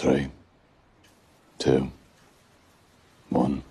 three, two, one.